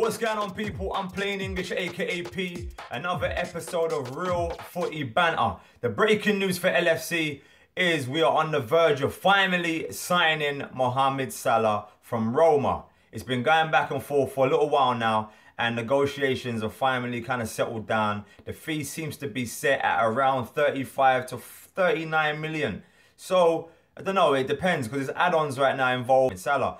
What's going on, people? I'm Plain English, aka P. Another episode of Real Footy Banter. The breaking news for LFC is we are on the verge of finally signing Mohamed Salah from Roma. It's been going back and forth for a little while now, and negotiations are finally kind of settled down. The fee seems to be set at around 35 to 39 million. So, I don't know, it depends because there's add ons right now involved in Salah.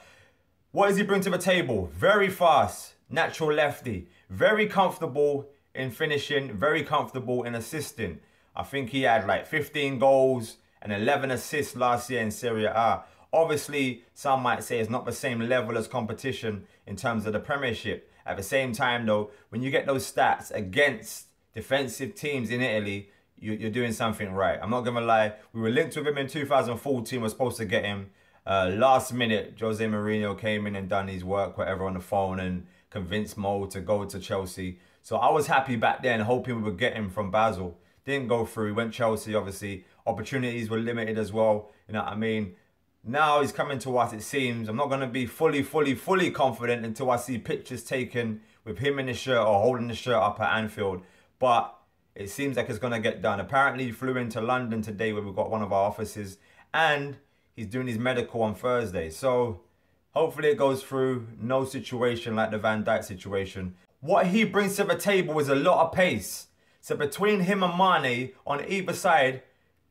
What does he bring to the table? Very fast, natural lefty, very comfortable in finishing, very comfortable in assisting. I think he had like 15 goals and 11 assists last year in Serie A. Obviously, some might say it's not the same level as competition in terms of the Premiership. At the same time, though, when you get those stats against defensive teams in Italy, you, are doing something right. I'm not gonna lie. We were linked with him in 2014. We're supposed to get him. Uh, last minute, Jose Mourinho came in and done his work, whatever, on the phone and convinced Mo to go to Chelsea. So I was happy back then, hoping we would get him from Basel. Didn't go through. He went Chelsea, obviously. Opportunities were limited as well. You know what I mean? Now he's coming to us, it seems. I'm not going to be fully, fully, fully confident until I see pictures taken with him in the shirt or holding the shirt up at Anfield. But it seems like it's going to get done. Apparently, he flew into London today where we've got one of our offices. And He's doing his medical on Thursday. So hopefully it goes through. No situation like the Van Dijk situation. What he brings to the table is a lot of pace. So between him and Mane on either side,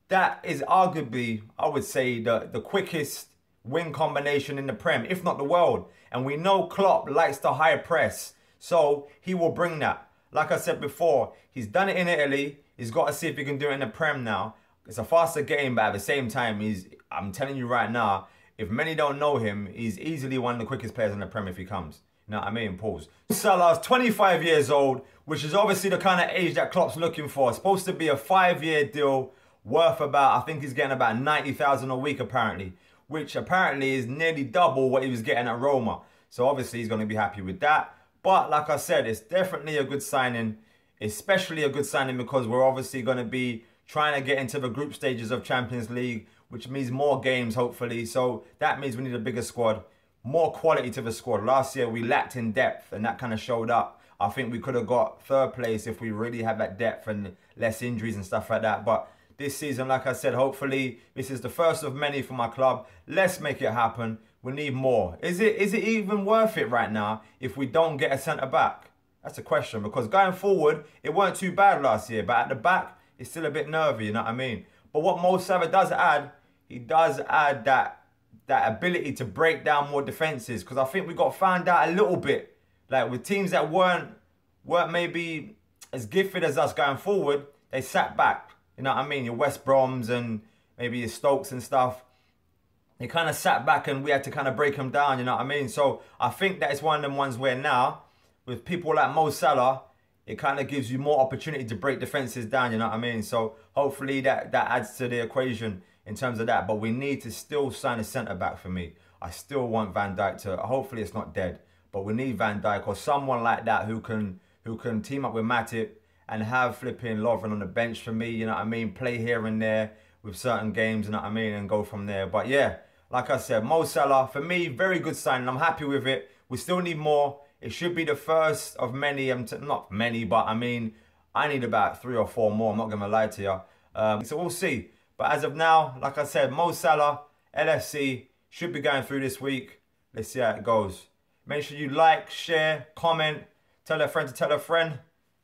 that is arguably, I would say, the, the quickest win combination in the Prem, if not the world. And we know Klopp likes the high press. So he will bring that. Like I said before, he's done it in Italy. He's got to see if he can do it in the Prem now. It's a faster game, but at the same time, he's I'm telling you right now, if many don't know him, he's easily one of the quickest players in the Premier if he comes. You know what I mean? Pause. Salah's 25 years old, which is obviously the kind of age that Klopp's looking for. It's supposed to be a five-year deal worth about, I think he's getting about 90,000 a week apparently, which apparently is nearly double what he was getting at Roma. So obviously he's going to be happy with that. But like I said, it's definitely a good signing, especially a good signing because we're obviously going to be trying to get into the group stages of Champions League which means more games, hopefully. So that means we need a bigger squad, more quality to the squad. Last year, we lacked in depth, and that kind of showed up. I think we could have got third place if we really had that depth and less injuries and stuff like that. But this season, like I said, hopefully this is the first of many for my club. Let's make it happen. We need more. Is it is it even worth it right now if we don't get a centre back? That's a question because going forward, it weren't too bad last year, but at the back, it's still a bit nervy, you know what I mean? But what Mo Salah does add he does add that that ability to break down more defenses because I think we got found out a little bit like with teams that weren't weren't maybe as gifted as us going forward they sat back. You know what I mean? Your West Broms and maybe your Stokes and stuff they kind of sat back and we had to kind of break them down you know what I mean? So I think that is one of them ones where now with people like Mo Salah it kind of gives you more opportunity to break defenses down you know what I mean? So hopefully that that adds to the equation in terms of that. But we need to still sign a centre back for me. I still want Van Dijk to. Hopefully, it's not dead, but we need Van Dijk or someone like that who can who can team up with Matip and have flipping Lovren on the bench for me. You know what I mean? Play here and there with certain games. You know what I mean? And go from there. But yeah, like I said, Mo Salah for me, very good signing. I'm happy with it. We still need more. It should be the first of many. Um, not many, but I mean, I need about three or four more. I'm not gonna lie to you. Um, so we'll see. But as of now, like I said, Mo Salah, LFC, should be going through this week. Let's see how it goes. Make sure you like, share, comment, tell a friend to tell a friend.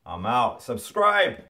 I'm out. Subscribe.